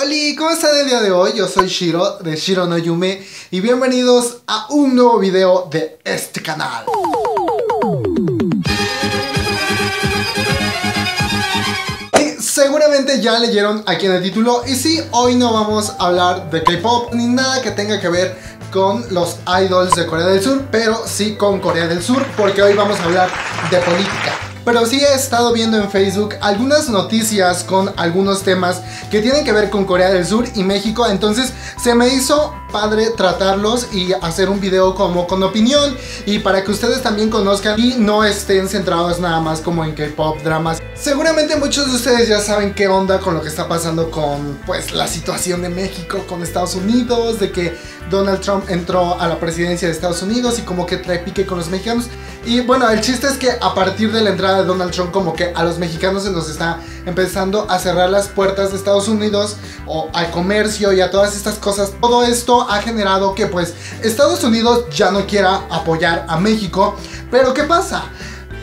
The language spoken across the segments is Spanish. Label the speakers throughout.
Speaker 1: Hola, ¿cómo están el día de hoy? Yo soy Shiro de Shiro no Yume y bienvenidos a un nuevo video de este canal. Seguramente ya leyeron aquí en el título y sí, hoy no vamos a hablar de K-pop ni nada que tenga que ver con los idols de Corea del Sur, pero sí con Corea del Sur porque hoy vamos a hablar de política pero sí he estado viendo en Facebook algunas noticias con algunos temas que tienen que ver con Corea del Sur y México, entonces se me hizo padre tratarlos y hacer un video como con opinión y para que ustedes también conozcan y no estén centrados nada más como en K-pop, dramas. Seguramente muchos de ustedes ya saben qué onda con lo que está pasando con pues la situación de México con Estados Unidos, de que Donald Trump entró a la presidencia de Estados Unidos y como que trae pique con los mexicanos. Y bueno, el chiste es que a partir de la entrada de Donald Trump como que a los mexicanos se nos está empezando a cerrar las puertas de Estados Unidos o al comercio y a todas estas cosas. Todo esto ha generado que pues Estados Unidos ya no quiera apoyar a México. Pero ¿qué pasa?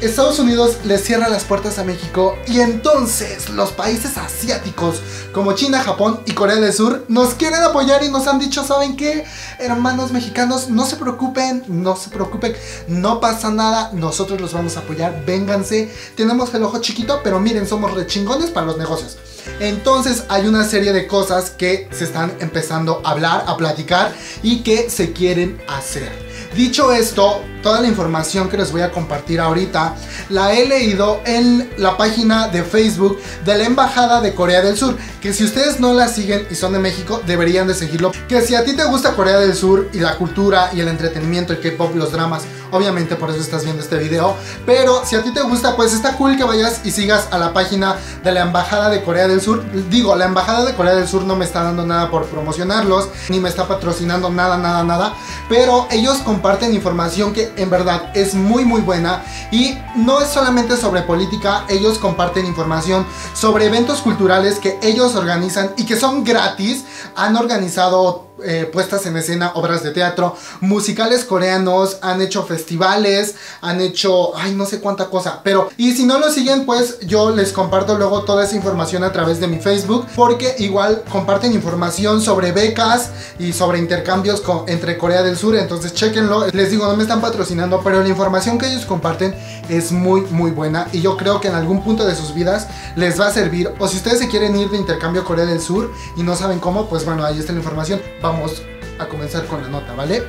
Speaker 1: Estados Unidos le cierra las puertas a México y entonces los países asiáticos como China, Japón y Corea del Sur nos quieren apoyar y nos han dicho, ¿saben qué? Hermanos mexicanos, no se preocupen, no se preocupen, no pasa nada, nosotros los vamos a apoyar, vénganse, tenemos el ojo chiquito, pero miren, somos rechingones para los negocios. Entonces hay una serie de cosas que se están empezando a hablar, a platicar y que se quieren hacer. Dicho esto, toda la información que les voy a compartir ahorita la he leído en la página de Facebook de la Embajada de Corea del Sur. Que si ustedes no la siguen y son de México, deberían de seguirlo. Que si a ti te gusta Corea del Sur y la cultura y el entretenimiento, el K-pop, los dramas, obviamente por eso estás viendo este video. Pero si a ti te gusta, pues está cool que vayas y sigas a la página de la Embajada de Corea del Sur. Digo, la Embajada de Corea del Sur no me está dando nada por promocionarlos, ni me está patrocinando nada, nada, nada. Pero ellos comparten información que en verdad es muy, muy buena. Y no es solamente sobre política, ellos comparten información sobre eventos culturales que ellos organizan y que son gratis. Han organizado eh, puestas en escena, obras de teatro, musicales coreanos, han hecho festivales, han hecho, ay, no sé cuánta cosa, pero, y si no lo siguen, pues yo les comparto luego toda esa información a través de mi Facebook, porque igual comparten información sobre becas y sobre intercambios entre Corea del Sur, entonces chequenlo, les digo, no me están patrocinando, pero la información que ellos comparten es muy, muy buena y yo creo que en algún punto de sus vidas les va a servir, o si ustedes se quieren ir de intercambio a Corea del Sur y no saben cómo, pues bueno, ahí está la información vamos a comenzar con la nota, ¿vale?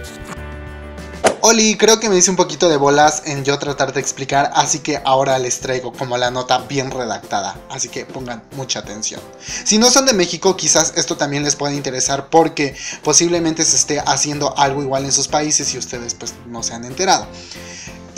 Speaker 1: Oli, creo que me hice un poquito de bolas en yo tratar de explicar, así que ahora les traigo como la nota bien redactada, así que pongan mucha atención. Si no son de México, quizás esto también les pueda interesar porque posiblemente se esté haciendo algo igual en sus países y ustedes pues no se han enterado.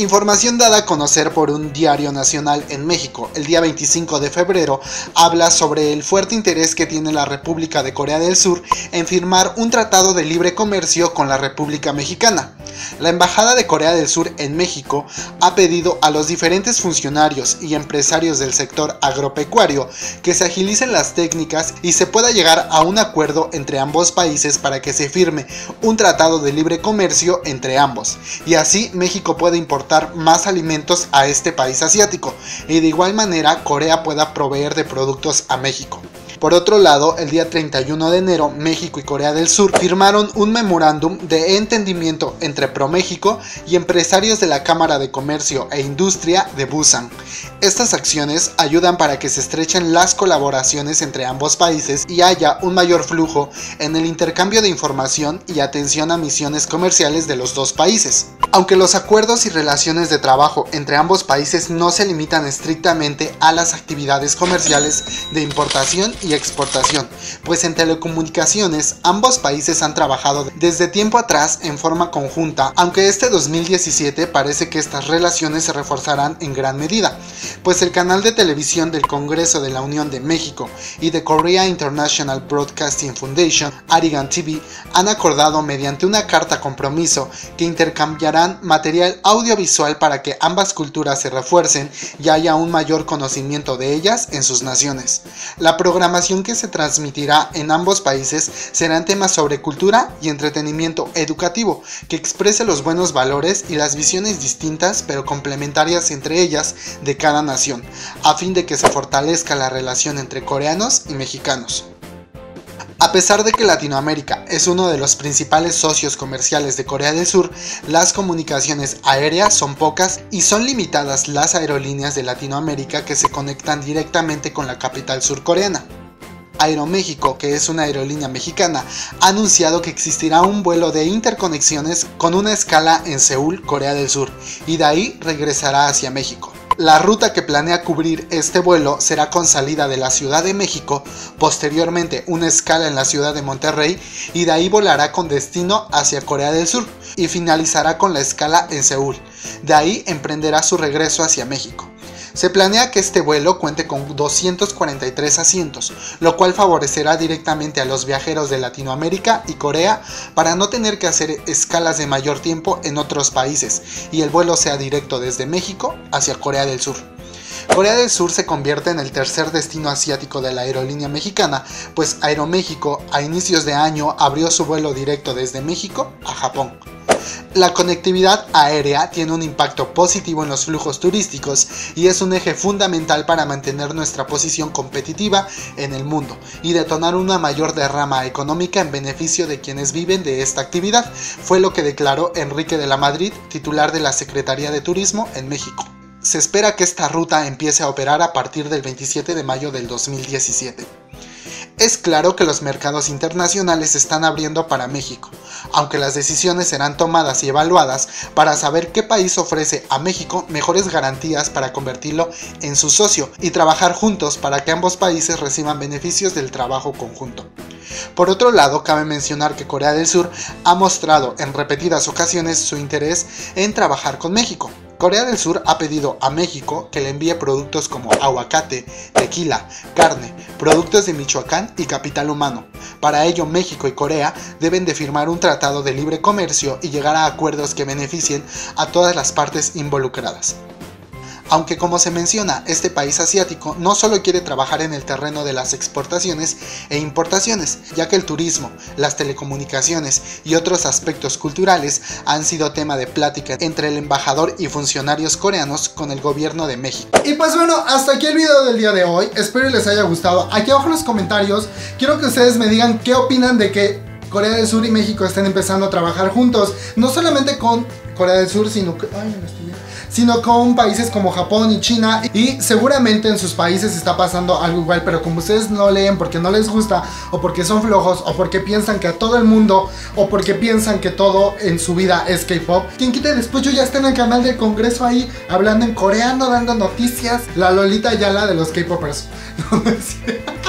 Speaker 1: Información dada a conocer por un diario nacional en México el día 25 de febrero habla sobre el fuerte interés que tiene la República de Corea del Sur en firmar un tratado de libre comercio con la República Mexicana. La Embajada de Corea del Sur en México ha pedido a los diferentes funcionarios y empresarios del sector agropecuario que se agilicen las técnicas y se pueda llegar a un acuerdo entre ambos países para que se firme un tratado de libre comercio entre ambos y así México pueda importar más alimentos a este país asiático y de igual manera Corea pueda proveer de productos a México. Por otro lado, el día 31 de enero, México y Corea del Sur firmaron un memorándum de entendimiento entre ProMéxico y empresarios de la Cámara de Comercio e Industria de Busan. Estas acciones ayudan para que se estrechen las colaboraciones entre ambos países y haya un mayor flujo en el intercambio de información y atención a misiones comerciales de los dos países. Aunque los acuerdos y relaciones de trabajo entre ambos países no se limitan estrictamente a las actividades comerciales de importación y exportación, pues en telecomunicaciones ambos países han trabajado desde tiempo atrás en forma conjunta, aunque este 2017 parece que estas relaciones se reforzarán en gran medida, pues el canal de televisión del Congreso de la Unión de México y de Korea International Broadcasting Foundation, Arigan TV, han acordado mediante una carta compromiso que intercambiarán material audiovisual para que ambas culturas se refuercen y haya un mayor conocimiento de ellas en sus naciones. La programación que se transmitirá en ambos países serán temas sobre cultura y entretenimiento educativo, que exprese los buenos valores y las visiones distintas pero complementarias entre ellas de cada nación, a fin de que se fortalezca la relación entre coreanos y mexicanos. A pesar de que Latinoamérica es uno de los principales socios comerciales de Corea del Sur, las comunicaciones aéreas son pocas y son limitadas las aerolíneas de Latinoamérica que se conectan directamente con la capital surcoreana. Aeroméxico, que es una aerolínea mexicana, ha anunciado que existirá un vuelo de interconexiones con una escala en Seúl, Corea del Sur, y de ahí regresará hacia México. La ruta que planea cubrir este vuelo será con salida de la Ciudad de México, posteriormente una escala en la ciudad de Monterrey y de ahí volará con destino hacia Corea del Sur y finalizará con la escala en Seúl. De ahí emprenderá su regreso hacia México. Se planea que este vuelo cuente con 243 asientos, lo cual favorecerá directamente a los viajeros de Latinoamérica y Corea para no tener que hacer escalas de mayor tiempo en otros países y el vuelo sea directo desde México hacia Corea del Sur. Corea del Sur se convierte en el tercer destino asiático de la aerolínea mexicana, pues Aeroméxico a inicios de año abrió su vuelo directo desde México a Japón. La conectividad aérea tiene un impacto positivo en los flujos turísticos y es un eje fundamental para mantener nuestra posición competitiva en el mundo y detonar una mayor derrama económica en beneficio de quienes viven de esta actividad, fue lo que declaró Enrique de la Madrid, titular de la Secretaría de Turismo en México. Se espera que esta ruta empiece a operar a partir del 27 de mayo del 2017. Es claro que los mercados internacionales se están abriendo para México, aunque las decisiones serán tomadas y evaluadas para saber qué país ofrece a México mejores garantías para convertirlo en su socio y trabajar juntos para que ambos países reciban beneficios del trabajo conjunto. Por otro lado, cabe mencionar que Corea del Sur ha mostrado en repetidas ocasiones su interés en trabajar con México, Corea del Sur ha pedido a México que le envíe productos como aguacate, tequila, carne, productos de Michoacán y capital humano. Para ello, México y Corea deben de firmar un tratado de libre comercio y llegar a acuerdos que beneficien a todas las partes involucradas aunque como se menciona, este país asiático no solo quiere trabajar en el terreno de las exportaciones e importaciones, ya que el turismo, las telecomunicaciones y otros aspectos culturales han sido tema de plática entre el embajador y funcionarios coreanos con el gobierno de México. Y pues bueno, hasta aquí el video del día de hoy, espero les haya gustado. Aquí abajo en los comentarios quiero que ustedes me digan qué opinan de que Corea del Sur y México estén empezando a trabajar juntos, no solamente con Corea del Sur, sino que... Ay, me estoy sino con países como Japón y China y seguramente en sus países está pasando algo igual, pero como ustedes no leen porque no les gusta o porque son flojos o porque piensan que a todo el mundo o porque piensan que todo en su vida es K-pop, quien quite después yo ya está en el canal del Congreso ahí hablando en coreano, dando noticias, la Lolita Yala de los K-popers.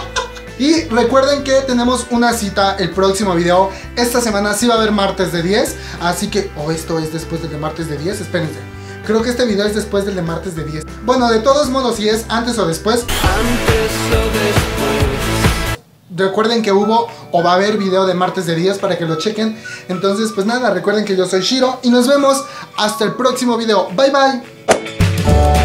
Speaker 1: Y recuerden que tenemos una cita el próximo video. Esta semana sí va a haber martes de 10. Así que, o esto es después del de martes de 10, espérense. Creo que este video es después del de martes de 10. Bueno, de todos modos, si es antes o después. Antes o después. Recuerden que hubo o va a haber video de martes de 10 para que lo chequen. Entonces, pues nada, recuerden que yo soy Shiro y nos vemos hasta el próximo video. Bye bye.